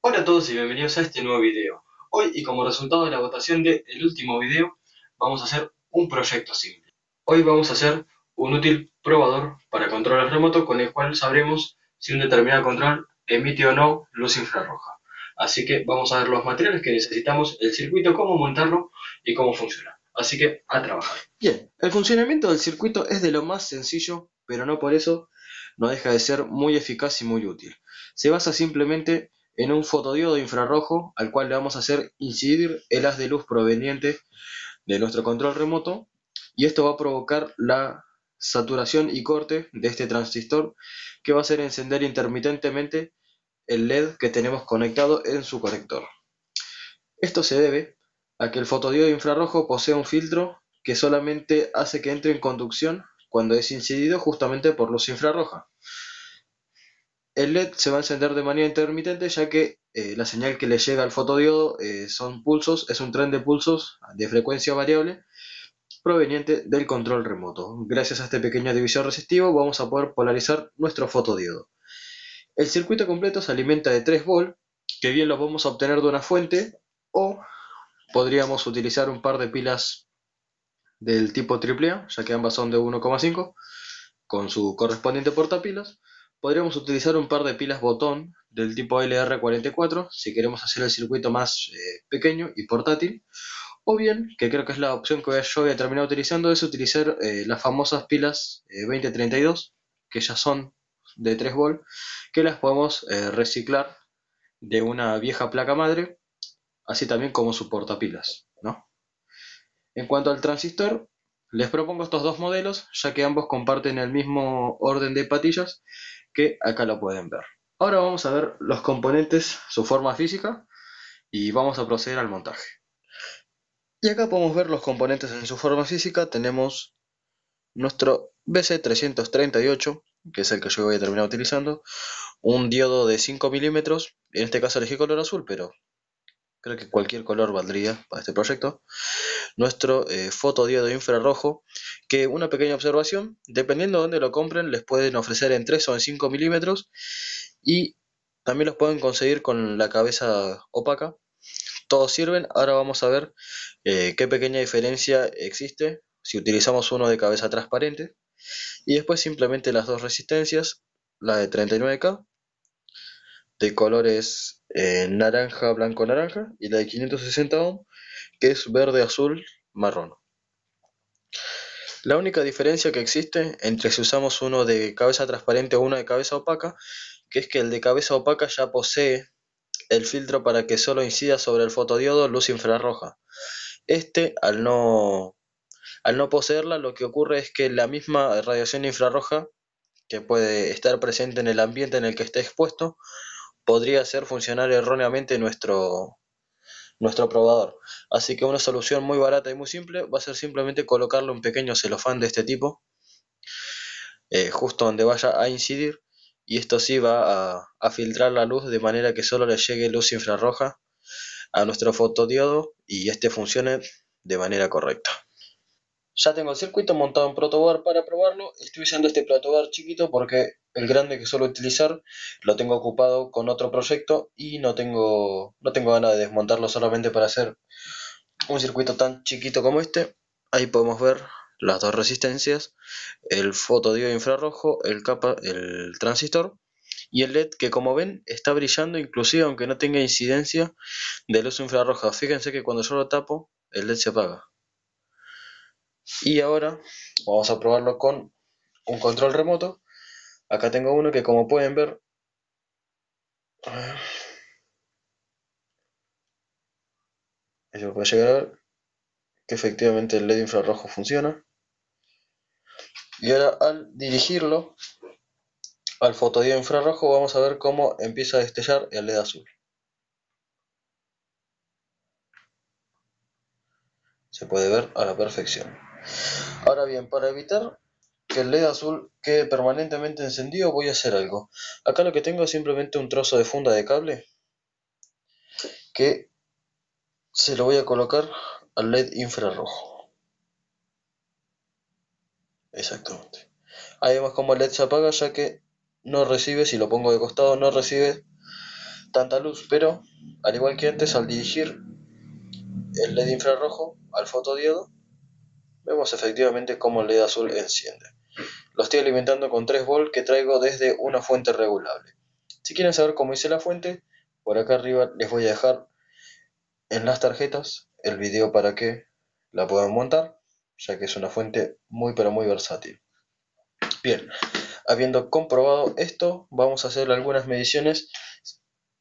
Hola a todos y bienvenidos a este nuevo video. Hoy y como resultado de la votación del último video, vamos a hacer un proyecto simple. Hoy vamos a hacer un útil probador para controles remotos con el cual sabremos si un determinado control emite o no luz infrarroja. Así que vamos a ver los materiales que necesitamos, el circuito, cómo montarlo y cómo funciona. Así que a trabajar. Bien, el funcionamiento del circuito es de lo más sencillo, pero no por eso no deja de ser muy eficaz y muy útil. Se basa simplemente en un fotodiodo infrarrojo al cual le vamos a hacer incidir el haz de luz proveniente de nuestro control remoto y esto va a provocar la saturación y corte de este transistor que va a hacer encender intermitentemente el LED que tenemos conectado en su conector. Esto se debe a que el fotodiodo infrarrojo posee un filtro que solamente hace que entre en conducción cuando es incidido justamente por luz infrarroja el LED se va a encender de manera intermitente ya que eh, la señal que le llega al fotodiodo eh, son pulsos, es un tren de pulsos de frecuencia variable proveniente del control remoto. Gracias a este pequeño divisor resistivo vamos a poder polarizar nuestro fotodiodo. El circuito completo se alimenta de 3 volts, que bien lo vamos a obtener de una fuente o podríamos utilizar un par de pilas del tipo AAA, ya que ambas son de 1,5 con su correspondiente portapilas Podríamos utilizar un par de pilas botón del tipo LR44 si queremos hacer el circuito más eh, pequeño y portátil. O bien, que creo que es la opción que yo voy a terminar utilizando, es utilizar eh, las famosas pilas 2032, eh, que ya son de 3 volt, que las podemos reciclar de una vieja placa madre, así también como su portapilas. ¿no? En cuanto al transistor, les propongo estos dos modelos, ya que ambos comparten el mismo orden de patillas que acá lo pueden ver. Ahora vamos a ver los componentes, su forma física y vamos a proceder al montaje. Y acá podemos ver los componentes en su forma física. Tenemos nuestro BC338, que es el que yo voy a terminar utilizando, un diodo de 5 milímetros, en este caso elegí color azul, pero que cualquier color valdría para este proyecto. Nuestro eh, fotodiodo infrarrojo, que una pequeña observación, dependiendo de dónde lo compren, les pueden ofrecer en 3 o en 5 milímetros y también los pueden conseguir con la cabeza opaca. Todos sirven, ahora vamos a ver eh, qué pequeña diferencia existe si utilizamos uno de cabeza transparente y después simplemente las dos resistencias, la de 39K de colores eh, naranja, blanco, naranja y la de 560 ohm que es verde, azul, marrón. La única diferencia que existe entre si usamos uno de cabeza transparente o uno de cabeza opaca, que es que el de cabeza opaca ya posee el filtro para que solo incida sobre el fotodiodo luz infrarroja. Este, al no, al no poseerla, lo que ocurre es que la misma radiación infrarroja que puede estar presente en el ambiente en el que esté expuesto, podría hacer funcionar erróneamente nuestro, nuestro probador. Así que una solución muy barata y muy simple va a ser simplemente colocarle un pequeño celofán de este tipo, eh, justo donde vaya a incidir, y esto sí va a, a filtrar la luz de manera que solo le llegue luz infrarroja a nuestro fotodiodo y este funcione de manera correcta. Ya tengo el circuito montado en protobar para probarlo. Estoy usando este protobar chiquito porque el grande que suelo utilizar lo tengo ocupado con otro proyecto y no tengo, no tengo ganas de desmontarlo solamente para hacer un circuito tan chiquito como este. Ahí podemos ver las dos resistencias, el fotodiodo infrarrojo, el, capa, el transistor y el LED que como ven está brillando inclusive aunque no tenga incidencia de luz infrarroja. Fíjense que cuando yo lo tapo el LED se apaga. Y ahora vamos a probarlo con un control remoto. Acá tengo uno que como pueden ver... Eso puede llegar a ver que efectivamente el LED infrarrojo funciona. Y ahora al dirigirlo al fotodiodo infrarrojo vamos a ver cómo empieza a destellar el LED azul. Se puede ver a la perfección. Ahora bien, para evitar que el LED azul quede permanentemente encendido voy a hacer algo. Acá lo que tengo es simplemente un trozo de funda de cable que se lo voy a colocar al LED infrarrojo. Exactamente. Ahí vemos como el LED se apaga ya que no recibe, si lo pongo de costado, no recibe tanta luz, pero al igual que antes al dirigir el LED infrarrojo al fotodiodo, vemos efectivamente cómo el LED azul enciende. Lo estoy alimentando con 3 volts que traigo desde una fuente regulable. Si quieren saber cómo hice la fuente, por acá arriba les voy a dejar en las tarjetas el video para que la puedan montar, ya que es una fuente muy pero muy versátil. Bien, habiendo comprobado esto, vamos a hacer algunas mediciones,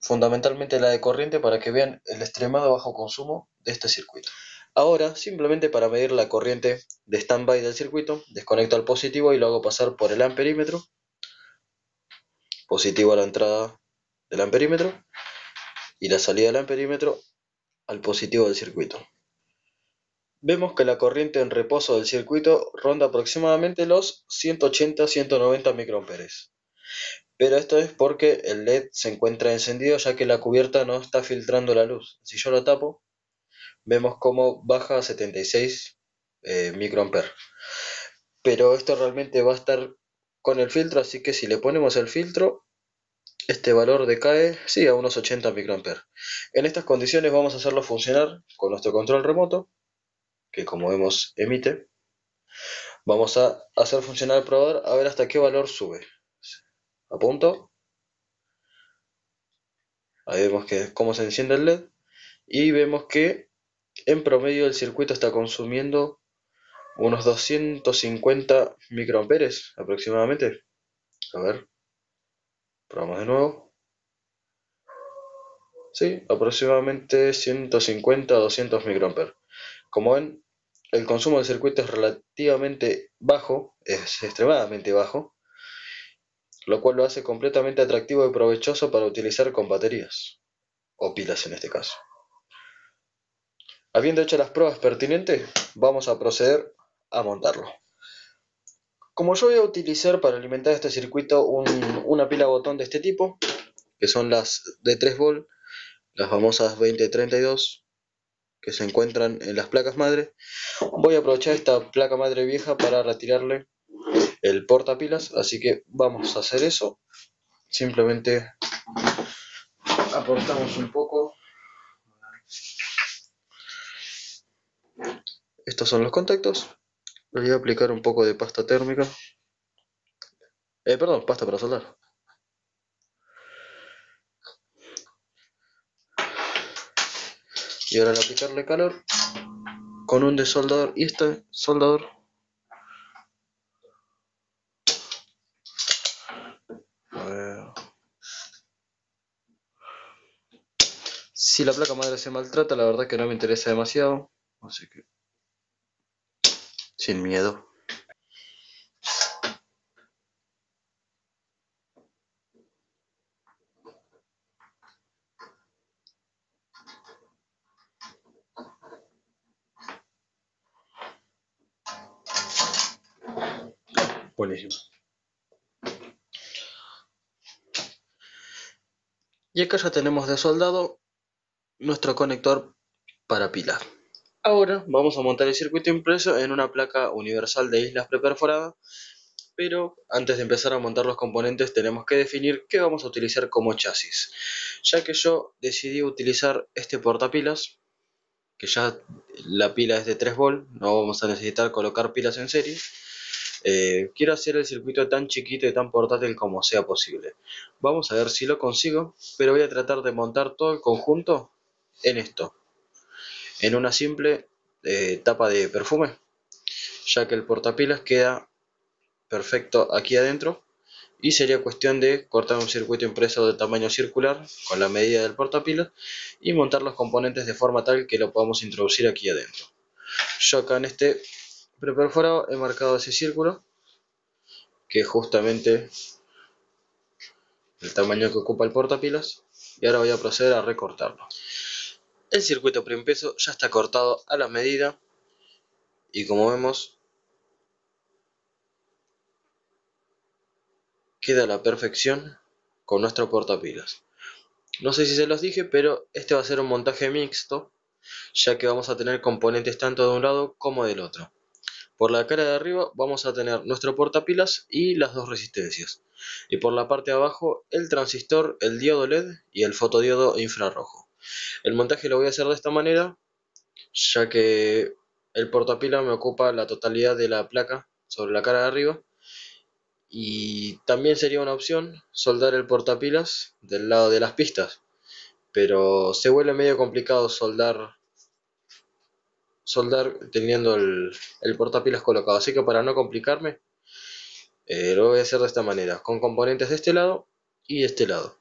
fundamentalmente la de corriente, para que vean el extremado bajo consumo de este circuito. Ahora, simplemente para medir la corriente de standby del circuito, desconecto al positivo y lo hago pasar por el amperímetro. Positivo a la entrada del amperímetro y la salida del amperímetro al positivo del circuito. Vemos que la corriente en reposo del circuito ronda aproximadamente los 180-190 microamperes. Pero esto es porque el LED se encuentra encendido ya que la cubierta no está filtrando la luz. Si yo lo tapo, vemos cómo baja a 76 eh, microamperes. Pero esto realmente va a estar con el filtro, así que si le ponemos el filtro, este valor decae sí, a unos 80 microamperes. En estas condiciones vamos a hacerlo funcionar con nuestro control remoto, que como vemos emite. Vamos a hacer funcionar el probador a ver hasta qué valor sube. Apunto. Ahí vemos que cómo se enciende el LED. Y vemos que en promedio el circuito está consumiendo unos 250 microamperes aproximadamente. A ver. Probamos de nuevo. Sí, aproximadamente 150 a 200 microamperes. Como ven, el consumo del circuito es relativamente bajo, es extremadamente bajo, lo cual lo hace completamente atractivo y provechoso para utilizar con baterías, o pilas en este caso. Habiendo hecho las pruebas pertinentes, vamos a proceder a montarlo. Como yo voy a utilizar para alimentar este circuito una pila botón de este tipo, que son las de 3 volt, las famosas 2032, que se encuentran en las placas madre, voy a aprovechar esta placa madre vieja para retirarle el portapilas, así que vamos a hacer eso. Simplemente aportamos un poco. Estos son los contactos voy a aplicar un poco de pasta térmica. Eh, perdón, pasta para soldar. Y ahora al aplicarle calor, con un desoldador y este soldador, Si la placa madre se maltrata, la verdad que no me interesa demasiado, así que sin miedo. Buenísimo. Y acá ya tenemos de soldado nuestro conector para pila. Ahora vamos a montar el circuito impreso en una placa universal de islas preperforada, pero antes de empezar a montar los componentes tenemos que definir qué vamos a utilizar como chasis. Ya que yo decidí utilizar este portapilas, que ya la pila es de 3 volt, no vamos a necesitar colocar pilas en serie. Eh, quiero hacer el circuito tan chiquito y tan portátil como sea posible. Vamos a ver si lo consigo, pero voy a tratar de montar todo el conjunto en esto en una simple eh, tapa de perfume, ya que el portapilas queda perfecto aquí adentro y sería cuestión de cortar un circuito impreso de tamaño circular con la medida del portapilas y montar los componentes de forma tal que lo podamos introducir aquí adentro. Yo acá en este preperforado he marcado ese círculo que es justamente el tamaño que ocupa el portapilas y ahora voy a proceder a recortarlo. El circuito preimpreso ya está cortado a la medida y como vemos queda a la perfección con nuestro portapilas. No sé si se los dije, pero este va a ser un montaje mixto, ya que vamos a tener componentes tanto de un lado como del otro. Por la cara de arriba vamos a tener nuestro portapilas y las dos resistencias. Y por la parte de abajo el transistor, el diodo LED y el fotodiodo infrarrojo. El montaje lo voy a hacer de esta manera, ya que el portapila me ocupa la totalidad de la placa sobre la cara de arriba. Y también sería una opción soldar el portapilas del lado de las pistas. Pero se vuelve medio complicado soldar soldar teniendo el, portapilas colocado. Así que para no complicarme, eh, lo voy a hacer de esta manera, con componentes de este lado y de este lado.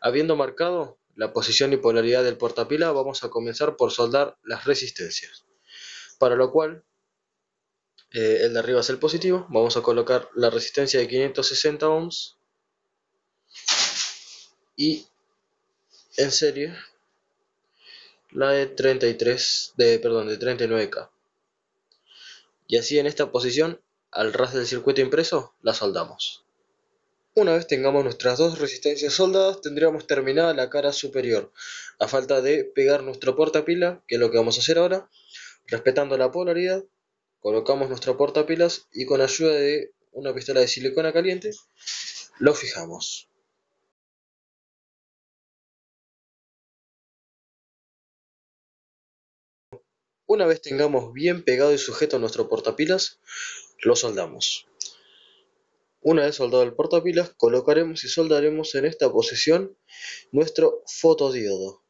Habiendo marcado la posición y polaridad del portapila, vamos a comenzar por soldar las resistencias. Para lo cual, eh, el de arriba es el positivo, vamos a colocar la resistencia de 560 ohms y en serie la de 33, de, perdón, de 39K. Y así en esta posición, al ras del circuito impreso, la soldamos. Una vez tengamos nuestras dos resistencias soldadas, tendríamos terminada la cara superior, a falta de pegar nuestro portapila, que es lo que vamos a hacer ahora, respetando la polaridad, colocamos nuestro portapilas y con ayuda de una pistola de silicona caliente, lo fijamos. Una vez tengamos bien pegado y sujeto nuestro portapilas, lo soldamos. Una vez soldado el portapilas, colocaremos y soldaremos en esta posición nuestro fotodiodo.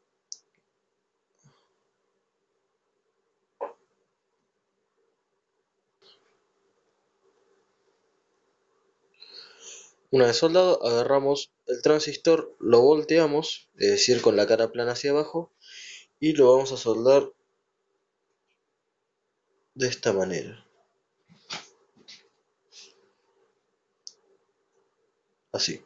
Una vez soldado, agarramos el transistor, lo volteamos, es decir, con la cara plana hacia abajo, y lo vamos a soldar de esta manera. Así.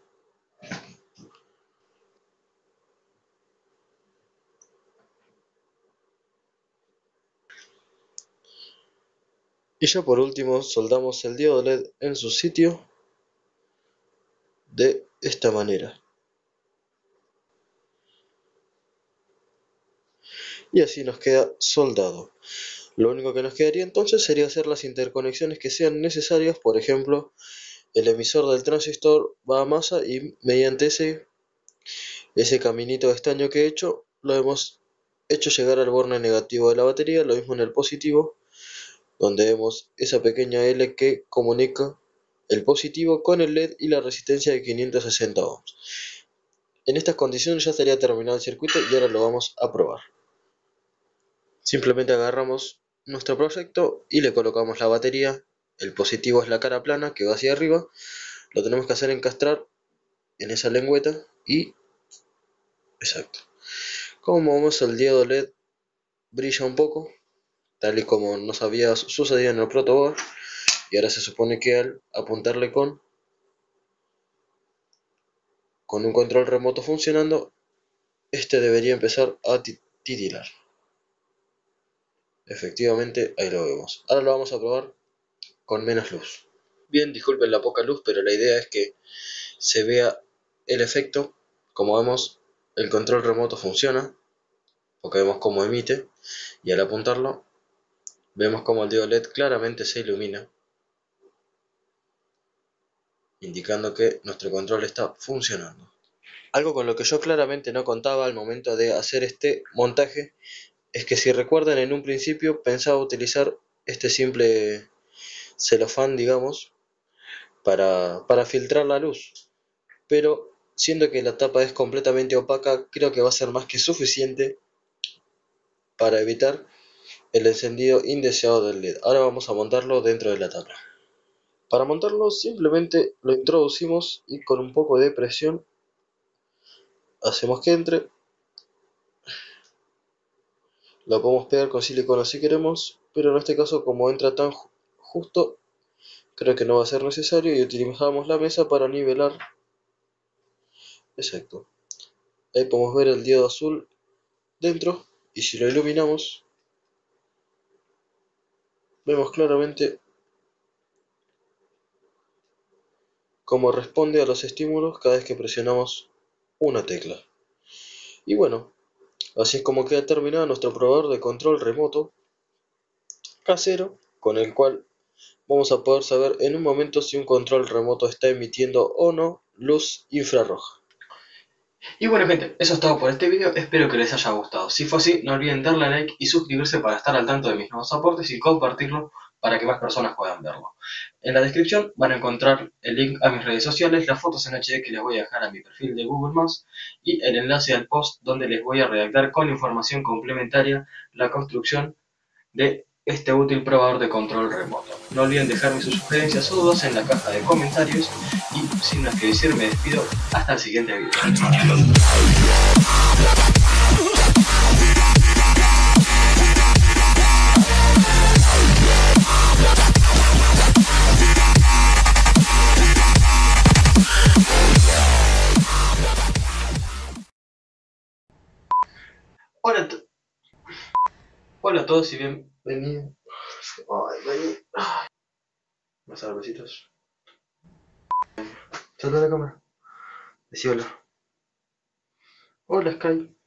Y ya por último soldamos el diodo LED en su sitio de esta manera. Y así nos queda soldado. Lo único que nos quedaría entonces sería hacer las interconexiones que sean necesarias, por ejemplo, el emisor del transistor va a masa y mediante ese, ese caminito de estaño que he hecho, lo hemos hecho llegar al borne negativo de la batería, lo mismo en el positivo, donde vemos esa pequeña L que comunica el positivo con el LED y la resistencia de 560 ohms. En estas condiciones ya estaría terminado el circuito y ahora lo vamos a probar. Simplemente agarramos nuestro proyecto y le colocamos la batería. El positivo es la cara plana que va hacia arriba. Lo tenemos que hacer encastrar en esa lengüeta y... Exacto. Como vemos el diodo LED brilla un poco, tal y como nos había sucedido en el protoboard. Y ahora se supone que al apuntarle con con un control remoto funcionando, este debería empezar a titilar. Efectivamente, ahí lo vemos. Ahora lo vamos a probar con menos luz. Bien, disculpen la poca luz, pero la idea es que se vea el efecto. Como vemos, el control remoto funciona, porque vemos cómo emite, y al apuntarlo, vemos como el diodo LED claramente se ilumina, indicando que nuestro control está funcionando. Algo con lo que yo claramente no contaba al momento de hacer este montaje es que si recuerdan en un principio pensaba utilizar este simple celofán, digamos, para, para filtrar la luz. Pero siendo que la tapa es completamente opaca, creo que va a ser más que suficiente para evitar el encendido indeseado del LED. Ahora vamos a montarlo dentro de la tapa. Para montarlo simplemente lo introducimos y con un poco de presión hacemos que entre la podemos pegar con silicona si queremos, pero en este caso como entra tan justo, creo que no va a ser necesario y utilizamos la mesa para nivelar. Exacto. Ahí podemos ver el diodo azul dentro y si lo iluminamos, vemos claramente cómo responde a los estímulos cada vez que presionamos una tecla. Y bueno, Así es como queda terminado nuestro probador de control remoto casero, con el cual vamos a poder saber en un momento si un control remoto está emitiendo o no luz infrarroja. Y bueno gente, eso es todo por este video, espero que les haya gustado. Si fue así, no olviden darle like y suscribirse para estar al tanto de mis nuevos aportes y compartirlo para que más personas puedan verlo. En la descripción van a encontrar el link a mis redes sociales, las fotos en HD que les voy a dejar a mi perfil de Google Maps y el enlace al post donde les voy a redactar con información complementaria la construcción de este útil probador de control remoto. No olviden dejarme sus sugerencias o dudas en la caja de comentarios y sin más que decir me despido hasta el siguiente video. Hola, Hola a todos y bienvenidos. Ay, vení. Más a besitos. Salta la cámara. Decí hola. Hola, Sky.